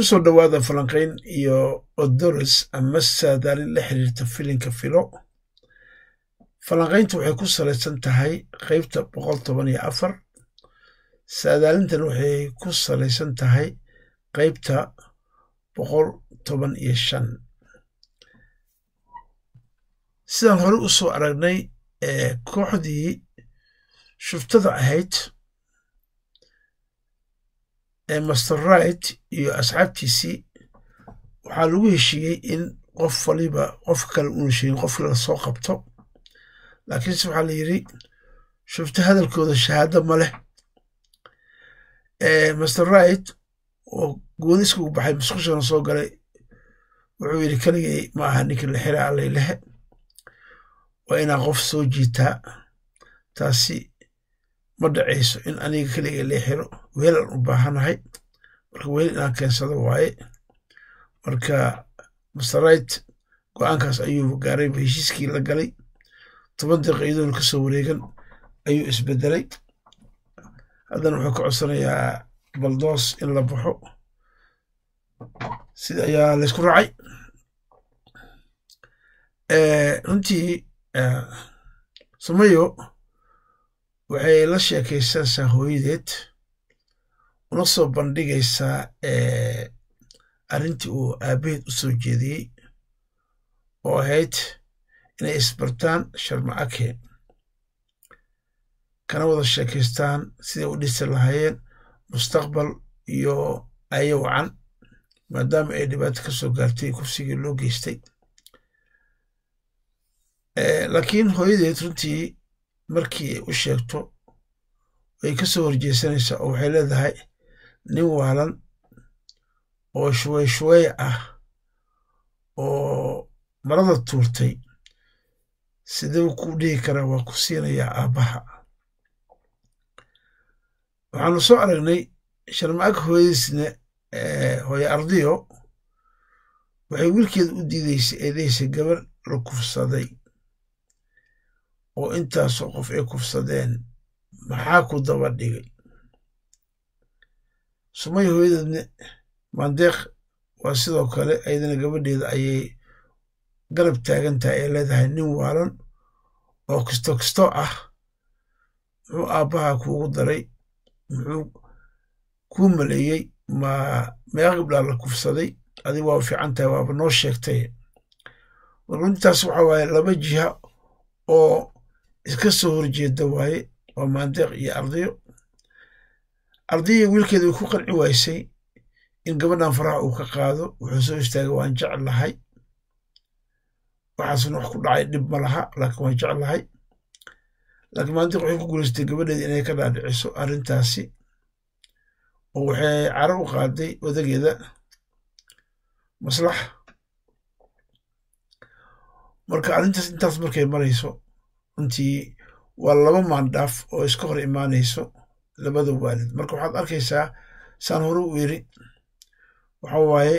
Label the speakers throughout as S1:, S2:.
S1: ku soo dhowaada falanqayn iyo odoros ama saadaalin la xiriirta filinka filo. Falanqayntu waxay ku salaysan tahay qeybta boqol toban iyo afar. Saadaalintan waxay ku salaysan tahay qeybta boqol toban iyo shan. Sidaan hore u soo aragnay kooxdii shuftada ahayd master right iyo asxaabtiisii waxaa lagu heshiiyey in qof waliba qof kale uuna sheegin qofkii la soo qabto. Laakiinse waxaa la yidhi shufto hadalkooda shahaado ma leh. Master right oo gooni iskugu baxay musqushana soo galay wuxuu yidhi keligay ma aha ninkii la xira allaylehe waa inaa qof soo jiitaa. Taasi ma dhacayso in aniga keligay lee xiro weelaan u baahanahay? Marka weel inaan keensado waaye. Marka master right go'aankaas ayuu gaarayba heshiiskii la galay. Toban daqiiqadoon ka soo wareegan ayuu isbedelay haddana wuxuu ka codsanayaa baldoos in la baxo. Sida ayaa laysku raacay. Runtii sumayo waxay la sheekaysanaysaa hooyadeed una soo bandhigaysaa arrintii uu aabaheed u soo jeediyey oo ahayd inay isbartaan sharmacake kana wada sheekaystaan siday u dhisi lahaayeen mustaqbal iyo ayo wacan maadaama ay dhibaato ka soo gaartay kursigii loo geystay. Laakiin hooyadeed runtii markii ay u sheegto way ka soo horjeesanaysaa oo waxay leedahay nin waalan oo shuwey shuwey ah oo marada tuurtay. Siduu ku dhihi karaa? Waa ku siinayaa aabbaha waxaanu soo aragnay sharmacag hooyadiisna hooye ardiyo. Waxay wiilkeeda u diidaysay ay leeysay gabar la kufsaday oo intaasoo qof ay kufsadeen maxaa ku daba dhigay? Sumay hooyadeedna maandeeq waa sidoo kale ayadana gabadheeda ayay garab taagan tahay ay leedahay nin waalan oo kisto kisto ah. Muxuu aabbaha kuugu daray? Muxuu kuu maleeyey ma meeqa gabdhaa la kufsaday? Adig waa fiican tahay waaba noo sheegtay. Runtaas waxa waaye laba jiha oo iska soo horjeeda waaye waa maandeeq iyo ardayo ardayya wiilkeeda way ku qanci waysay in gabadhan faraha uu ka qaado wuxuu soo istaagay waan jecel lahay. Waxaasna wax ku dhacay dhib ma laha laakiin waan jecel lahay. Laakiin maandeeq waxay ku guulaystay gabadheeda inay ka dhaadhiciso arrintaasi oo waxay caro u qaaday odageeda maslax. Marka arrintaas intaas markay marayso runtii waa laba maandhaaf oo iska hor imaanayso labada waalid. Marka waxaad arkaysaa saan hore u yiri waxa waaye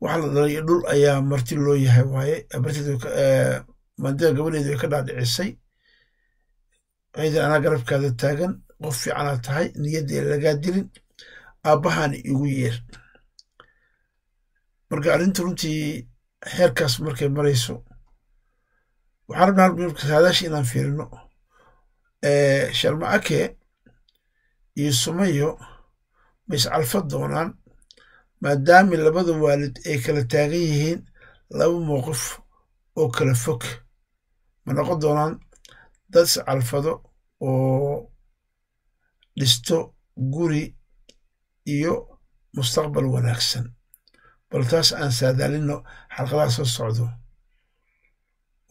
S1: waxa la dhalay dhul ayaa marti loo yahay waaye maandeeqa gabadheedu way ka dhaadhicisay. Waxay anaa garabkaada taagan qof fiicanaad tahay niyadda lagaa dilin aabbahaana igu yeer. Marka arrinta runtii xeerkaas markay marayso waxaan rabnaa marka saadaasha inaan fiirino sharmacake iyo sumayo ma iscalfa doonaan maadaama labada waalid ay kala taagan yihiin laba mowqif oo kala fog. Ma noqon doonaan dad iscalfado oo dhisto guri iyo mustaqbal wanaagsan? Bal taas aan saadaalino xalqadaha soo socdo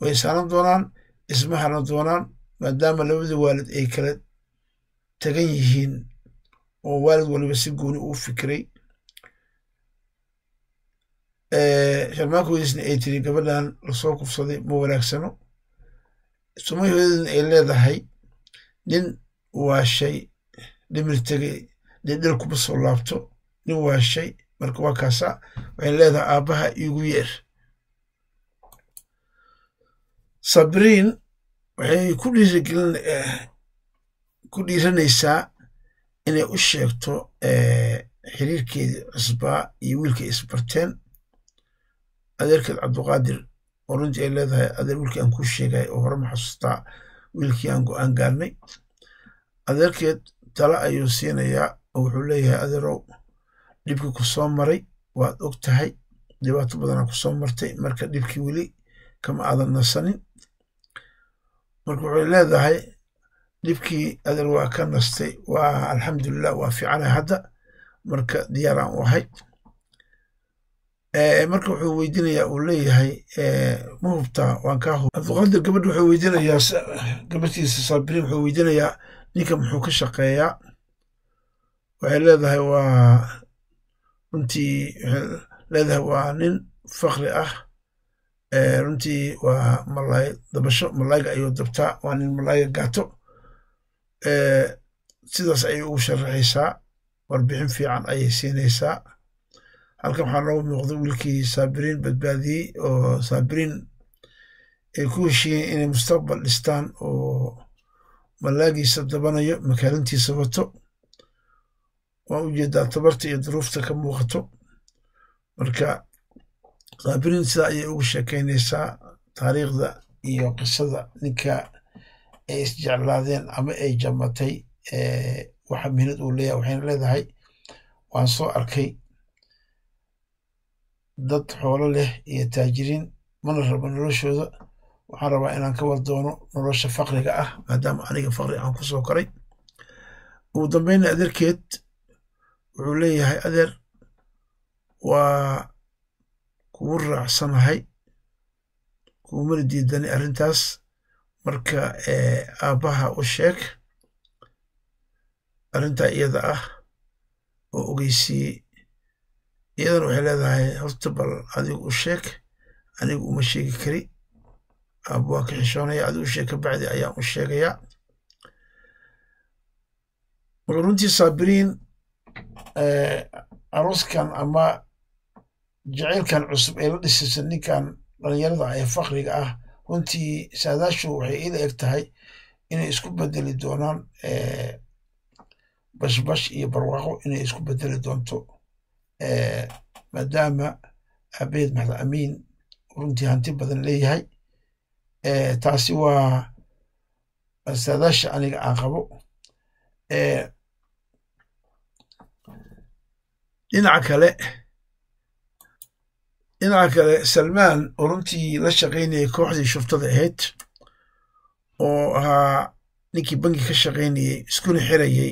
S1: way saaran doonaan isma haran doonaan maadaama labada waalid ay kala tagan yihiin oo waalid waliba si gooni uu fikiray. Sharmaanka hooyadiisna ay tiri gabadhan la soo kufsaday ma wanaagsano. Sumay hooyadina ay leedahay nin waashay dhimir tegay dhildhil kuma soo laabto nin waashay marka waa kaasa waxay leedahay aabbaha iigu yeer sabriin waxay ku dhiirigelin ku dhiiranaysaa inay u sheegto xiriirkeedii cusbaa iyo wiilkay isbarteen adeerkeed cabduqaadir oo runtii ay leedahay adeer wiilkii aan kuu sheegay oo hore ma xasuustaa wiilkii aan go'aan gaarnay. Adeerkeed tala ayuu siinayaa oo wuxuu leeyahay adeerow dhibkii ku soo maray waad og tahay dhibaato badanaa ku soo martay marka dhibkii weli kama aadan nasanin. Marka waxay leedahay dhibkii adeer waa ka nastay waa alxamdulilah waa fiicanay hadda. Marka diyaaraan u ahay. Marka wuxuu weydiinayaa uu leeyahay ma hubtaa waan kaa hub cabduqaadir gabadh wuxuu weydiinayaa gabadhtiisa saabiriin wuxuu weydiinayaa ninka muxuu ka shaqeeyaa? Waxay leedahay waa runtii waxay leedahay waa nin fakri ah runtii waa malaay dabasho malaayga ayuu dabtaa waa nin malaayga gaato. Sidaas ayay ugu sharaxaysaa warbixin fiican ayay siinaysaa. Halkan waxaa noogu muuqda wiilkii saabiriin badbaadiyey oo saabiriin ay ku heshiiyeen inay mustaqbal dhistaan oo malaagiisa dabanayo makaalintiisa wato. Waan u jeedaa tabarta iyo duruufta ka muuqato. Marka saabiriin sidaa ayay ugu sheekaynaysaa taariikhda iyo qisada ninka ay isjeclaadeen ama ay jamatay waxa mihnad uu leeyahay waxayna leedahay waan soo arkay dad xoolo leh iyo taajiriin mana rabo noloshooda waxaan rabaa inaan ka wardoono nolosha fakriga ah maadaama aniga fakri aan ku soo koray. Ugu dambayna adeerkeed wuxuu leeyahay adeer waa kugu raacsanahay kugumana diidanay arrintaas. Marka aabbaha u sheeg arrintaa iyada ah oo ogeysiiyey iyadana waxay leedahay horta bal adigu u sheeg anigu uma sheegi kari. Aabba waa ka xishoonaya adigu sheeg ka bacdi ayaan u sheegayaa marka runtii saabiriin arooskan ama jacaylkan cusub ee la dhisaysa ninkan dhalinyarada ah ee fakriga ah runtii saadaashu waxay ila eg tahay inay isku bedeli doonaan bashbash iyo barwaaqo inay isku bedeli doonto maadaama aabeed maxda amiin runtii hanti badan leeyahay taasi waa saadaasha aniga aan qabo dhinaca kale dhinaca kale salmaan oo runtii la shaqaynayay kooxdii shuftada ahayd oo ahaa ninkii bangi ka shaqaynayey iskuna xirayey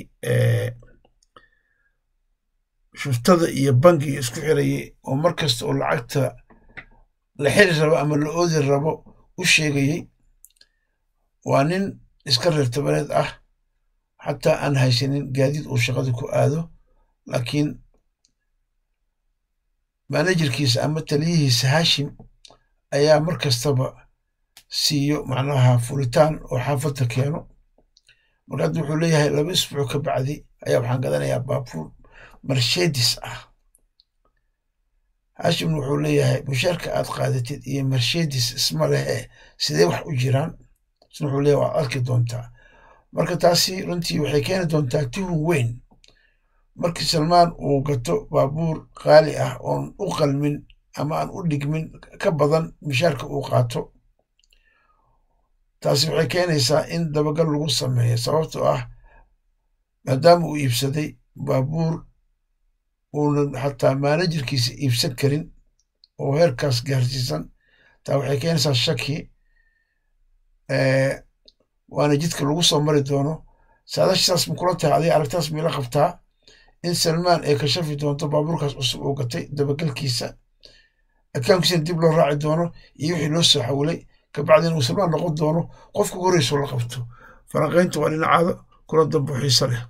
S1: shuftada iyo bangiga isku xirayey oo mar kasta oo lacagta la xiri rabo ama la oodi rabo u sheegayey waa nin iska reer tabaneed ah. Xataa aan haysanin gaadiid uu shaqada ku aado laakiin maanajirkiisa ama taliyihiisa hashim ayaa mar kastaba siiyo macnaha furitaan oo xaafadda keeno. Marka hadda wuxuu leeyahay laba isbuuc ka bacdi ayaa waxaan gadanayaa baabuur mershedis ah. Hashimna wuxuu leeyahay mushaarka aad qaadatid iyo mershedis isma leh ee sidee wax u jiraan? Isna wuxuu leeyahay waad arki doontaa. Marka taasi runtii waxay keeni doontaa tuhun weyn markii salmaan uu gato baabuur qaali ah oon u qalmin ama aan u dhigmin ka badan mushaarka uu qaato taasi waxay keenaysaa in dabagal lagu sameeyo sababtoo ah maadaama uu iibsaday baabuur uunan xataa maanajirkiisa iibsan karin oo heerkaas gaarsiisan. Taa waxay keenaysaa shaki waana jidka lagu soo mari doono. Saadashaas ma kula tahay adiga aragtaas miila qabtaa in salmaan ay kashafi doonto baabuurkaas cusub uu gatay dabagalkiisa. Akaunkiisana dib loo raaci doono iyo wixii loo soo xawilay kabacdina uu salmaan noqon doono qofka horeyso la qabto. Falanqaynta waa dhinacaada kula dambo xiise leh